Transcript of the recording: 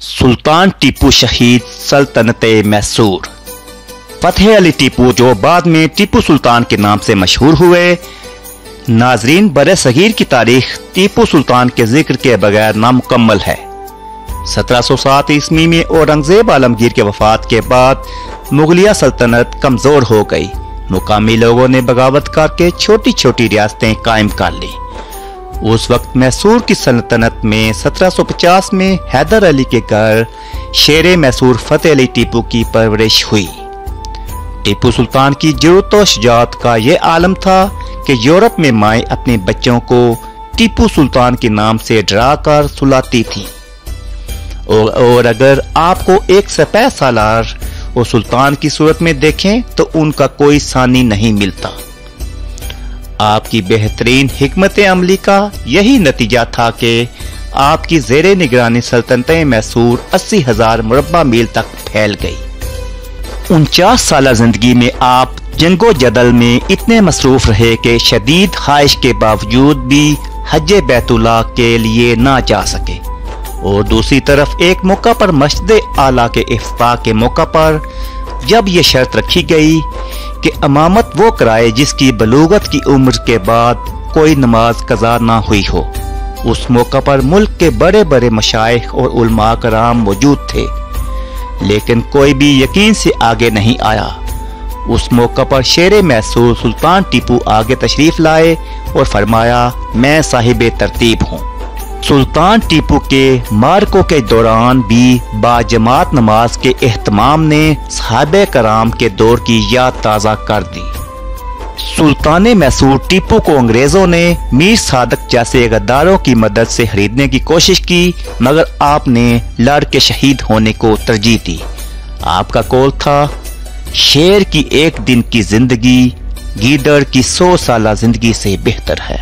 सुल्तान टीपू शहीद सल्तनत मैसूर। फतेह अली टीपू, जो बाद में टीपू सुल्तान के नाम से मशहूर हुए, नाजरीन बर सगीर की तारीख टीपू सुल्तान के ज़िक्र के बगैर नामुकम्मल है। 1707 ईस्वी में औरंगज़ेब आलमगीर के वफात के बाद मुगलिया सल्तनत कमज़ोर हो गई। मुकामी लोगों ने बगावत करके छोटी छोटी रियासतें कायम कर ली। उस वक्त मैसूर की सल्तनत में 1750 में हैदर अली के घर शेर मैसूर फतेह अली टीपू की परवरिश हुई। टीपू सुल्तान की ज़रूरत शुजात का यह आलम था कि यूरोप में माए अपने बच्चों को टीपू सुल्तान के नाम से डरा कर सुलाती थी। और, और अगर आपको एक सपह सालार और सुल्तान की सूरत में देखें तो उनका कोई सानी नहीं मिलता। आपकी बेहतरीन हिकमत अमली का यही नतीजा था कि आपकी जेर निगरानी सल्तनत मैसूर अस्सी हज़ार मुरबा मील तक फैल गई। उनचास साल ज़िंदगी में आप जंगो जदल में इतने मसरूफ रहे कि शदीद ख्वाहिश के बावजूद भी हज बैतुल्ला के लिए ना जा सके। और दूसरी तरफ़ एक मौका पर मस्जिद आला के अफ्ताह के मौका पर जब यह शर्त रखी गई कि अमामत वो कराए जिसकी बलूगत की उम्र के बाद कोई नमाज़ कजा ना हुई हो। उस मौका पर मुल्क के बड़े बड़े मशाइ और उलमा कराम मौजूद थे। लेकिन कोई भी यकीन से आगे नहीं आया। उस मौका पर शेर मैसूर सुल्तान टीपू आगे तशरीफ़ लाए और फरमाया, मैं साहिब तरतीब हूँ। सुल्तान टीपू के मार्को के दौरान भी बाजमात नमाज़ के अहतमाम ने साहब कराम के दौर की याद ताज़ा कर दी। सुल्तान मैसूर टीपू को अंग्रेज़ों ने मीर सादक जैसे गद्दारों की मदद से खरीदने की कोशिश की, मगर आपने लड़ के शहीद होने को तरजीह दी। आपका कौल था, शेर की एक दिन की ज़िंदगी, गीदड़ की सौ साल ज़िंदगी से बेहतर है।